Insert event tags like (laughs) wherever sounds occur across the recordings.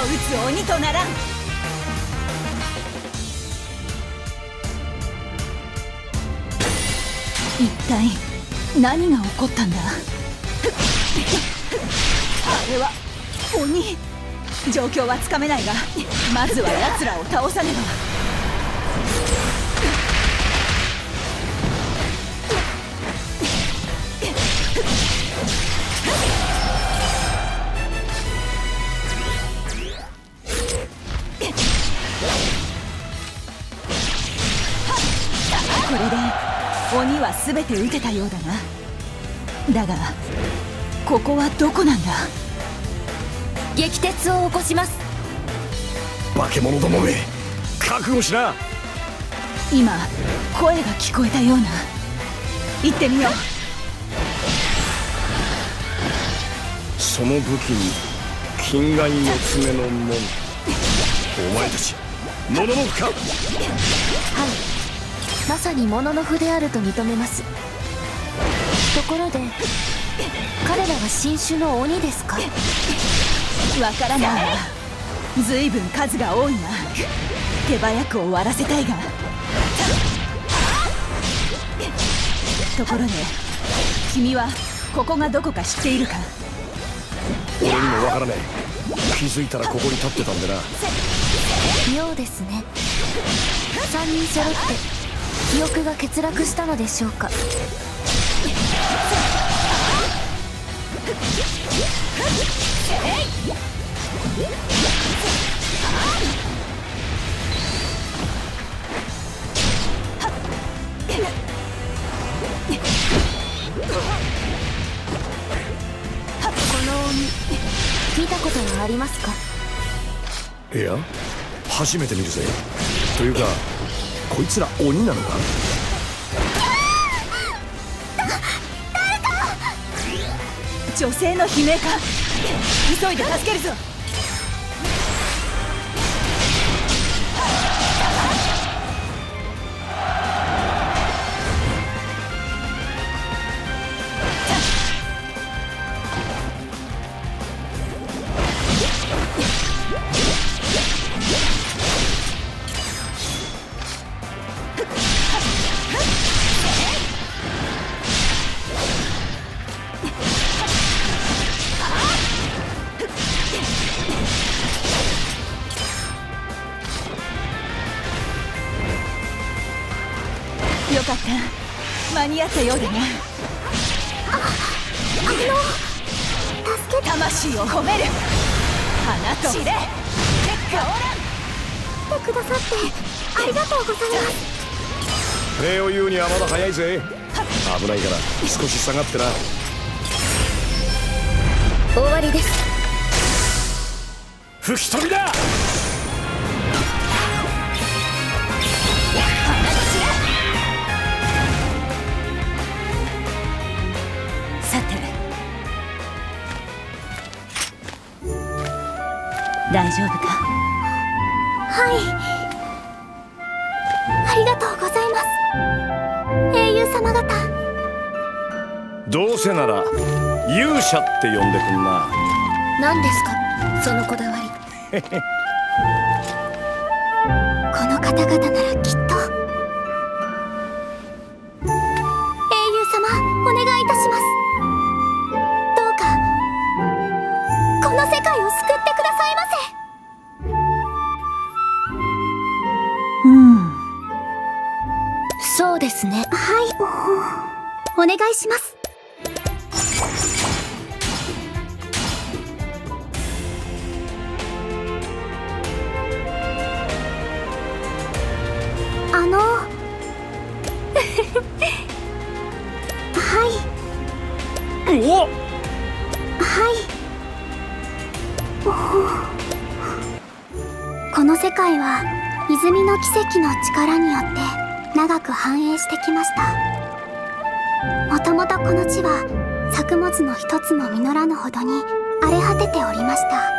を打つ鬼とならん。一体何が起こったんだ？あれは鬼。状況はつかめないがまずは奴らを倒さねば。は全て撃てたようだな。だがここはどこなんだ？撃鉄を起こします。化け物どもめ覚悟しな。今声が聞こえたような。行ってみよう。その武器に金眼四つ目の門お前たちモノノフか。はいまさにモノノフであると認めます。ところで彼らは新種の鬼ですか？わからないが随分数が多いな。手早く終わらせたいが。ところで君はここがどこか知っているか？俺にもわからない。気づいたらここに立ってたんでな。妙ですね。3人揃って記憶が欠落したのでしょうか。見たことはありますか？いや初めて見るぜ。というかこいつら鬼なのか？女性の悲鳴か？急いで助けるぞ。かった。間に合ったようだなああの助け魂を込める。花と。血で来てくださって。ありがとうございます。礼を言うにはまだ早いぜ。危ないから少し下がってな。終わりです。吹き飛びだ大丈夫か？はい。ありがとうございます。英雄様方。どうせなら勇者って呼んでくんな。何ですか？そのこだわり。(laughs) この方々ならきっとはい。お願いします。あの。はい。おはい。この世界は泉の奇跡の力によって長く繁栄してきました。もともとこの地は作物の一つも実らぬほどに荒れ果てておりました。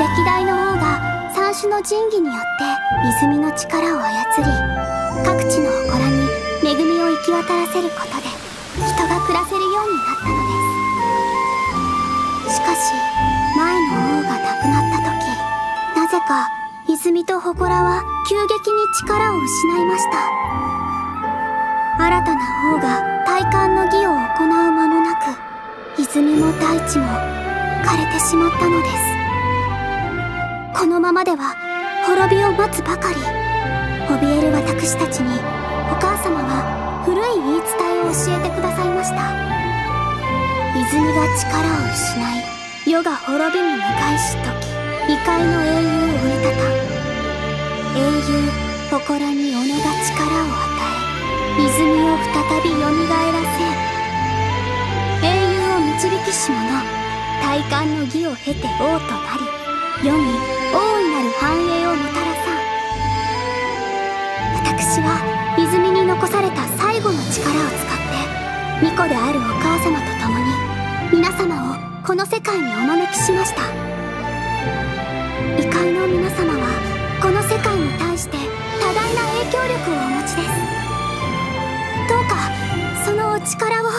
歴代の王が三種の神器によって泉の力を操り各地の祠に恵みを行き渡らせることで人が暮らせるようになったのです。しかし前の王が亡くなった時なぜか泉と祠は急激に力を失いました。新たな王が体感の儀を行う間もなく泉も大地も枯れてしまったのです。このままでは滅びを待つばかり。怯える私たちにお母様は古い言い伝えを教えてくださいました。泉が力を失い世が滅びに向かいし時異界の英雄雄祠に己が力を与え泉を再びよみがえらせ英雄を導きし者体感の儀を経て王となり世に大いなる繁栄をもたらさん私は泉に残された最後の力を使って巫女であるお母様と共に皆様をこの世界にお招きしました。して多大な影響力をお持ちです。どうかそのお力を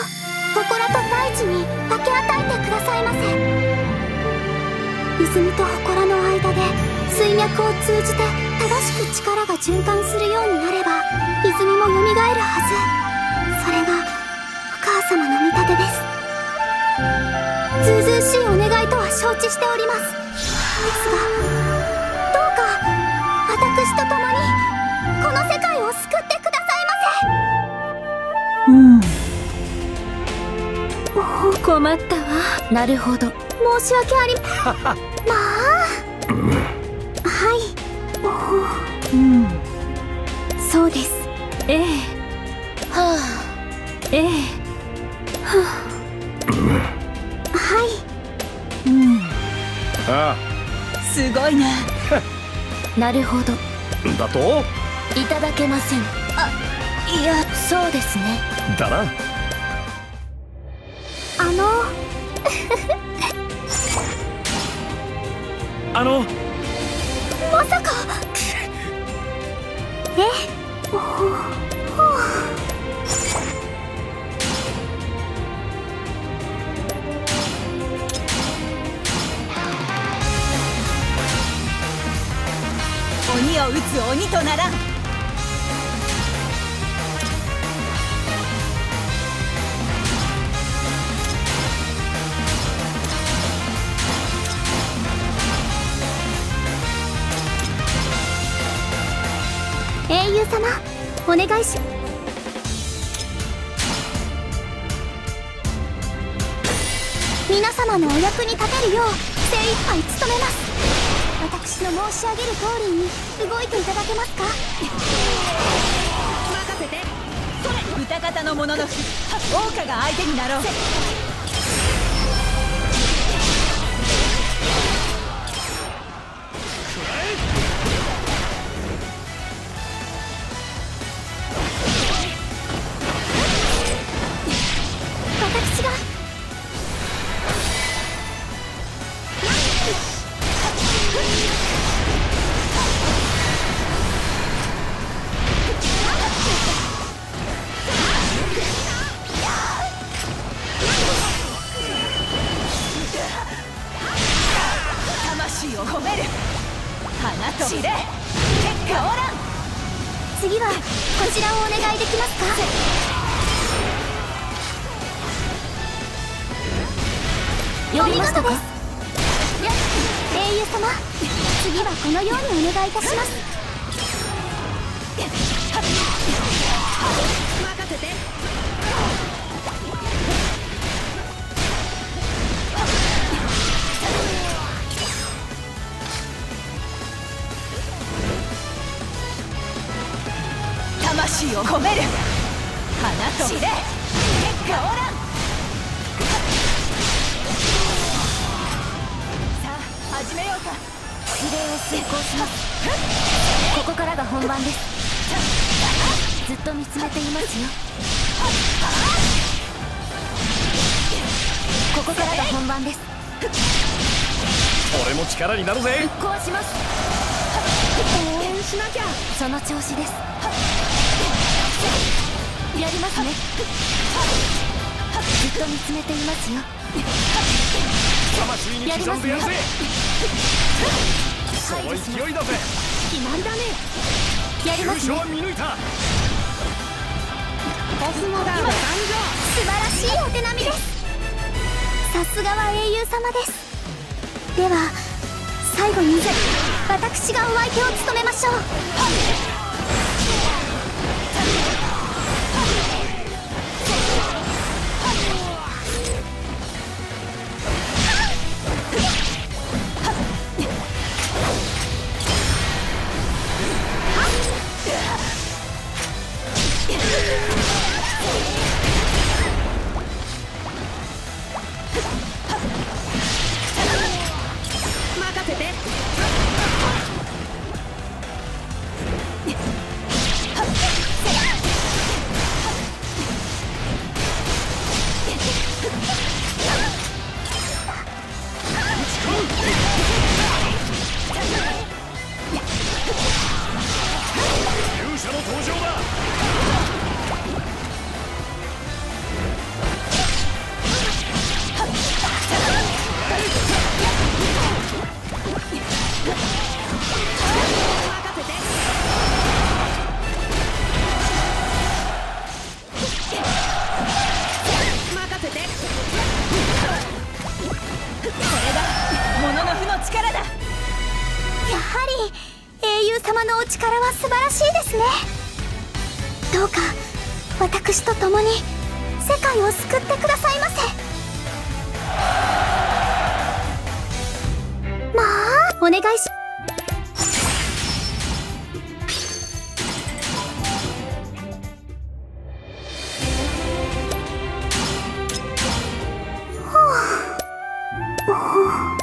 祠と大地に分け与えてくださいませ。泉と祠の間で水脈を通じて正しく力が循環するようになれば泉も蘇るはず。それがお母様の見立てです。ずうずうしいお願いとは承知しております。ですが困ったわ。なるほど。申し訳あり (laughs) まあ。はい。うん。そうです。ええ。はええ。あ。はい。うん。あすごいな (laughs) なるほど。あだと？いただけません。いやそうですね。だな。あの。あの。まさか。え？おほ鬼を撃つ鬼とならん様お願いし。皆様のお役に立てるよう精一杯努めます。私の申し上げる通りに動いていただけますか？任せて。それ歌方の者の王家が相手になろう。呼びましたか？英雄様。次はこのようにお願いいたします。魂を込める。花と血で結果おらめようか。指令を遂行します。ここからが本番です。ずっと見つめていますよ。ここからが本番です。俺も力になるぜ。ぶっ壊します。応援しなきゃ。その調子です。やりますね。ずっと見つめていますよ魂に刻んでやるぜその勢いだぜ。決まりだね。やり優ますね。勝は見抜いたコスモダーの誕素晴らしいお手並みです。さすがは英雄様です。では最後に私がお相手を務めましょうお願いし。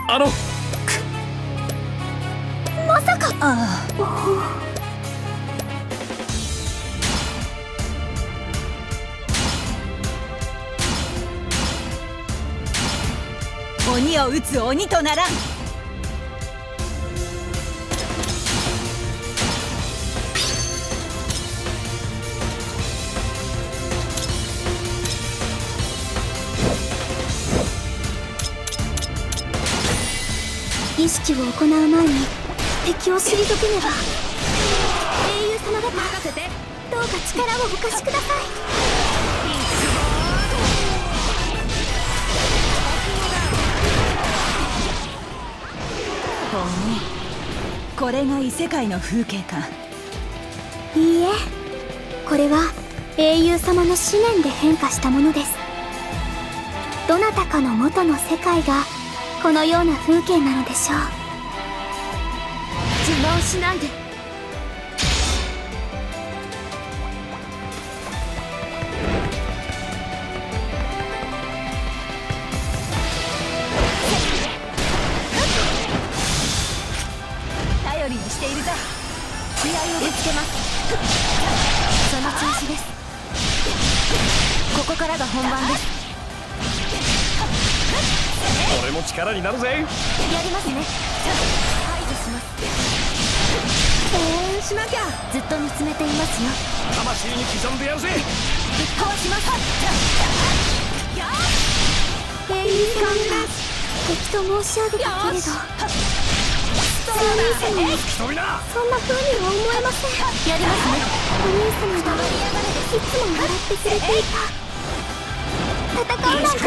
あの。まさか。ああ。鬼を撃つ鬼とならん儀式を行う前に敵を退けねば英雄様方任せてどうか力をお貸しください。鬼これが異世界の風景か。いいえ。これは英雄様の思念で変化したものです。どなたかの元の世界がこのような風景なのでしょう。邪魔をしないで。力になるぜ。やりますね。排除します応援しなきゃ。ずっと見つめていますよ。魂に刻んでやるぜ。ぶっ壊します。英雄様が敵と申し上げたけれどすみさんにそんな風には思えません。やりますね。お兄様がいつも笑ってくれていた。戦うなんて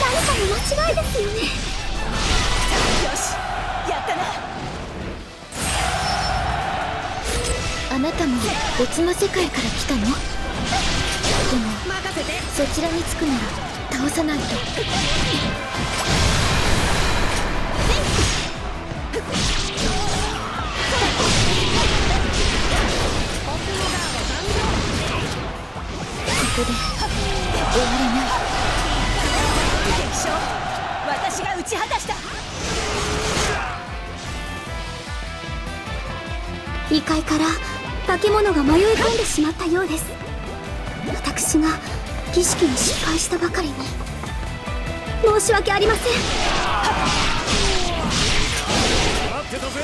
誰かの間違いですよね。よしやったな。あなたも別の世界から来たの？でもそちらに着くなら倒さないと。ここで終われないち果たした。2階から化け物が迷い込んでしまったようです。私が儀式に失敗したばかりに。申し訳ありません。待ってたぜ。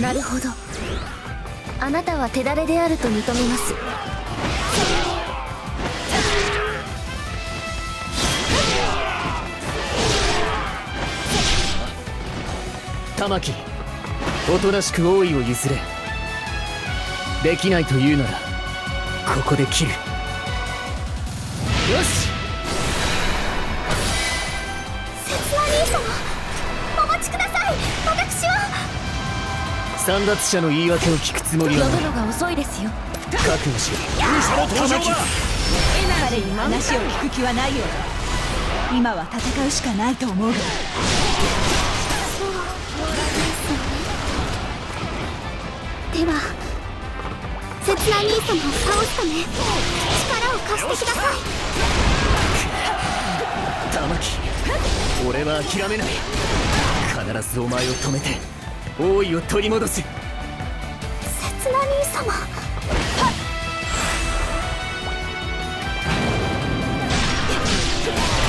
なるほどあなたは手だれであると認めます。玉木おとなしく王位を譲れ。できないというならここで切る。よし。散奪者の言い訳を聞くつもり呼はない。ぶのが遅いですよ。覚悟しろ。彼に話を聞く気はないよ。うだ今は戦うしかないと思う。がでは刹那兄様を倒すため力を貸してください。玉木俺は諦めない。必ずお前を止めて王位を取り戻す。刹那兄様。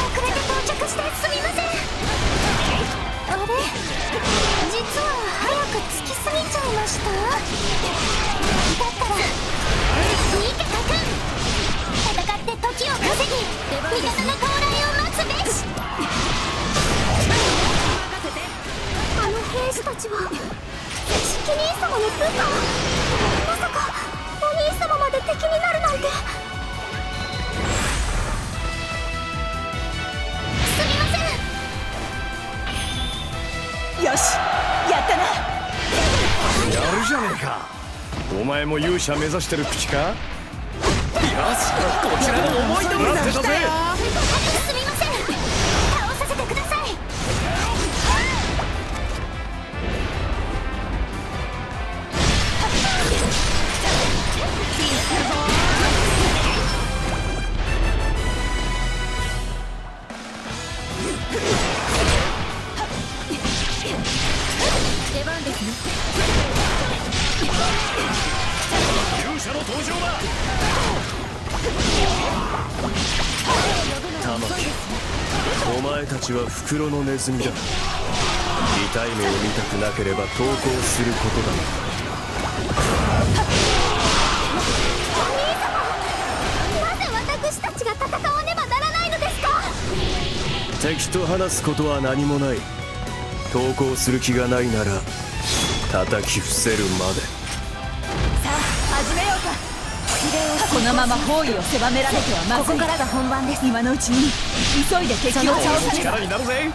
遅れて到着してすみません。あれ？実は早く着きすぎちゃいました？だったらニーケタ君戦って時を稼ぎ味方の到来を待つべし。兵士たちはシキ兄様の部下。まさかお兄様まで敵になるなんて。すみません。よしやったな。やるじゃねえか。お前も勇者目指してる口か？よしこちらの思い通りだ。ってたぜ前たちは袋のネズミだ痛い目を見たくなければ投降することだな。ぜ私たちが戦わねばならないのですか？敵と話すことは何もない。投降する気がないなら叩き伏せるまでのまま包囲を狭められてはまずいここからが本番です。今のうちに急いで敵を倒さ力になるぜ。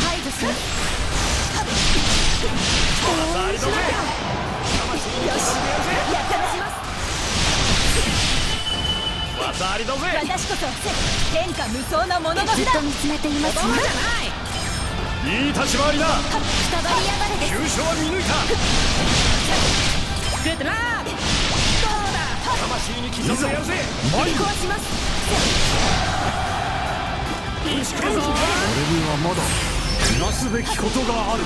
排除しますありだぜよしやったな技ありだぜ。私こそ天下無双のだずっと見つめて。いますよいい立ち回りだ。くたばりやがれです急所は見抜いた魂に刻んでやる。ぜ壊します俺にはまだなすべきことがある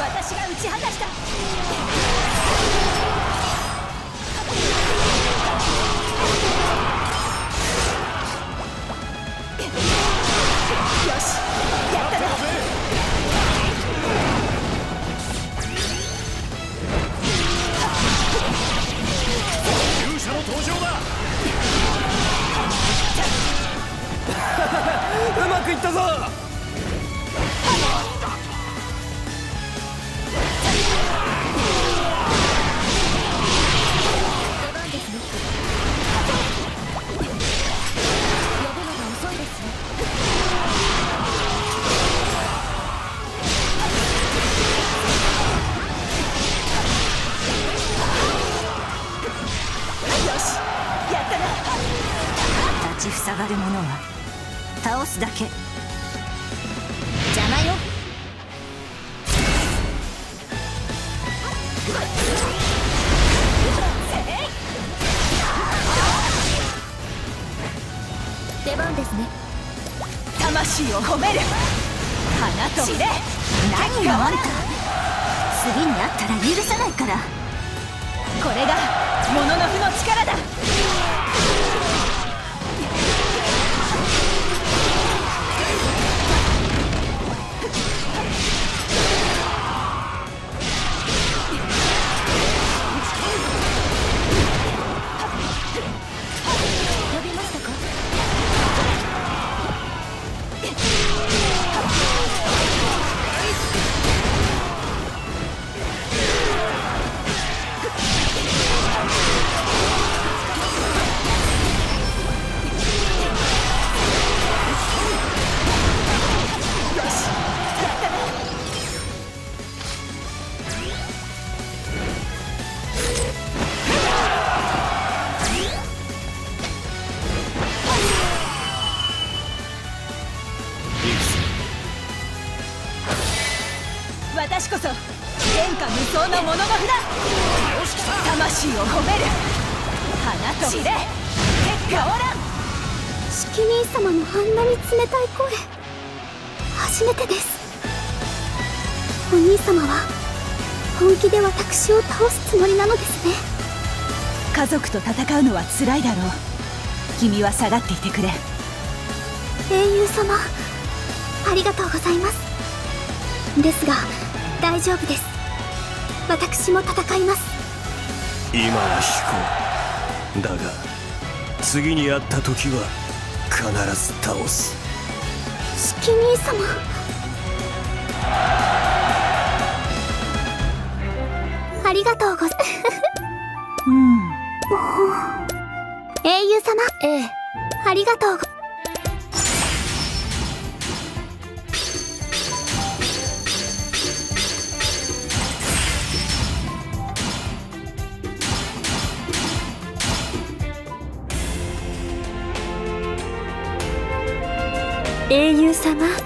私が打ち果たした。立ちふさがる者は倒すだけ。邪魔よ。出番ですね。魂を褒める。花と。腕何よあんた。次に会ったら許さないから。これがモノノフの力だ私こそ天下無双の物の札魂を褒める。花と知れ。結果おら。んシキ兄様のあんなに冷たい声。初めてです。お兄様は本気で私を倒すつもりなのですね。家族と戦うのは辛いだろう。君は下がっていてくれ。英雄様ありがとうございます。ですが大丈夫です。私も戦います。今は引こうだが次に会った時は必ず倒す。シキ兄様。ありがとうござうん。(laughs) 英雄様。ええ。ありがとうご英雄様。